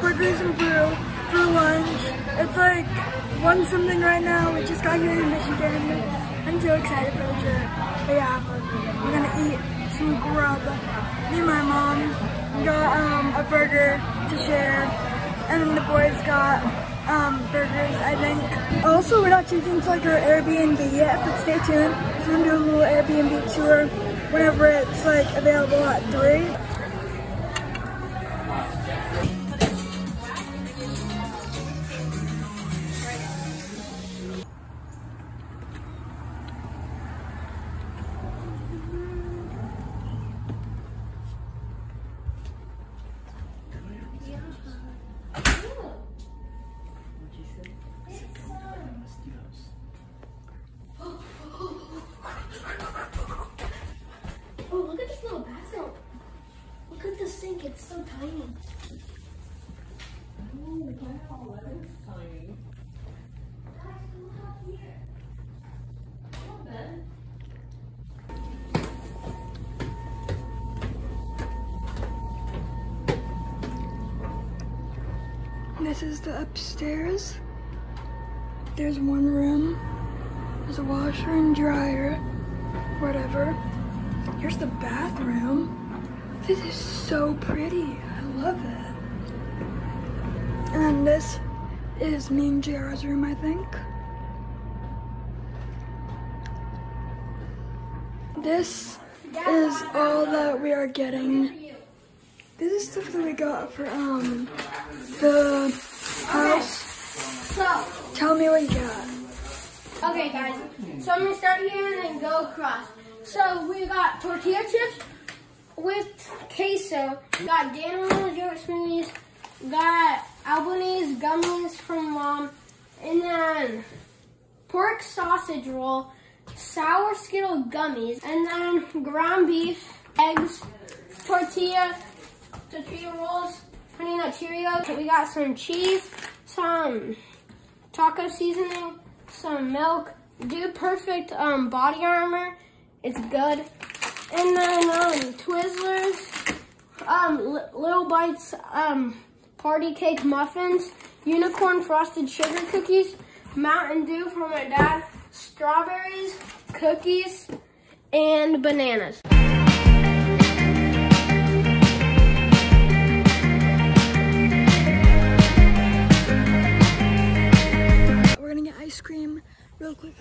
burgers and brew for lunch. It's like one something right now. We just got here in Michigan. I'm so excited for the trip. But yeah, we're gonna eat some grub. Me and my mom got um, a burger to share, and then the boys got um, burgers, I think. Also, we're not taking to like our Airbnb yet, but stay tuned. We're gonna do a little Airbnb tour whenever it's like available at 3. Look at the sink, it's so tiny. Oh, wow, that is tiny. Guys, look up here. Not bad. This is the upstairs. There's one room. There's a washer and dryer. Whatever. Here's the bathroom. This is so pretty. I love it. And this is me and JR's room, I think. This is all that we are getting. This is stuff that we got for um the house. So, Tell me what you got. okay guys, so I'm gonna start here and then go across. So we got tortilla chips with queso, got Dan Rose yogurt smoothies, got Albanese gummies from mom, and then pork sausage roll, sour Skittle gummies, and then ground beef, eggs, tortilla, tortilla rolls, honey nut Cheerios. We got some cheese, some taco seasoning, some milk, Dude Perfect um, body armor. It's good. And then um, Twizzlers, um, Little Bites um, party cake muffins, unicorn frosted sugar cookies, Mountain Dew for my dad, strawberries, cookies, and bananas. We're gonna get ice cream real quick.